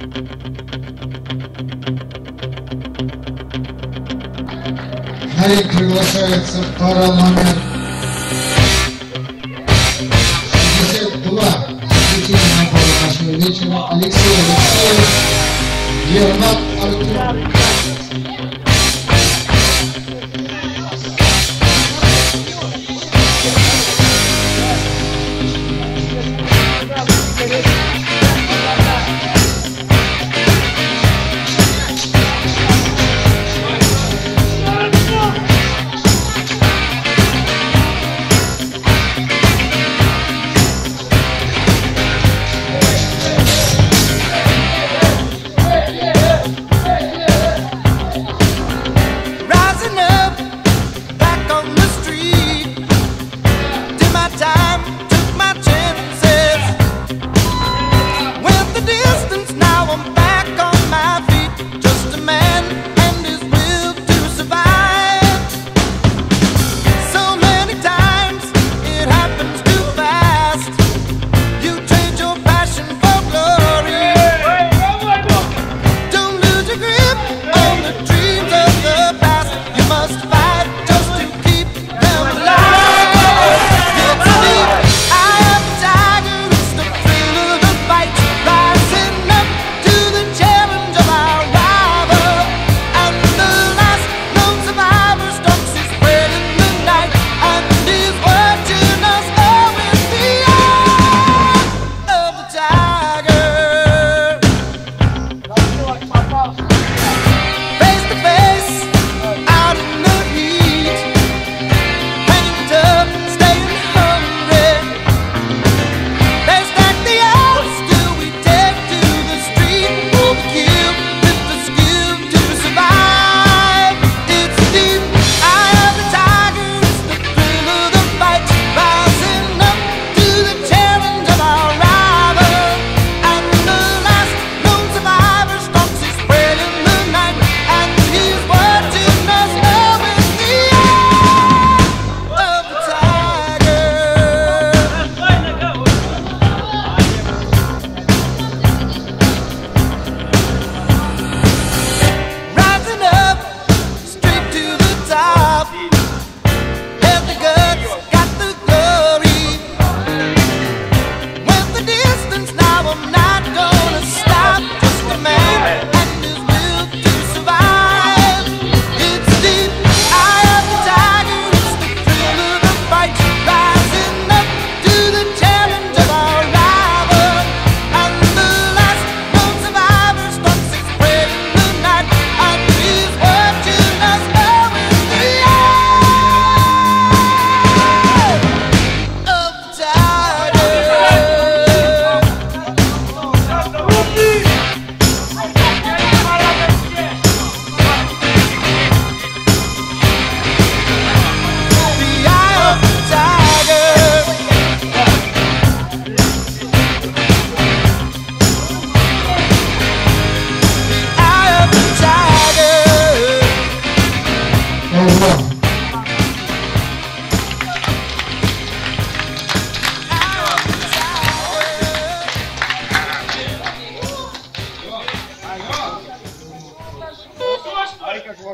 На ринг приглашается пара номер 62 Светильного поля нашего вечера Алексей Алексеев Ернат Артем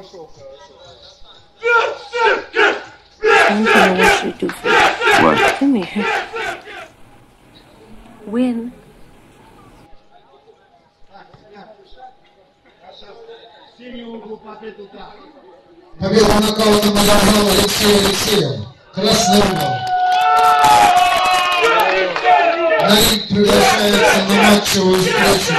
I'm gonna watch you do for What? Come here. Win. Победа нокаутом одержал Алексей Алексеев. Красный угол. На ринг превращается на матчевую встречу.